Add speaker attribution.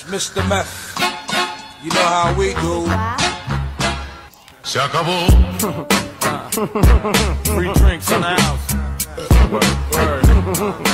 Speaker 1: Mr. Meth. You know how we do.
Speaker 2: Se acabó.
Speaker 1: Three drinks in the house. Word. Word.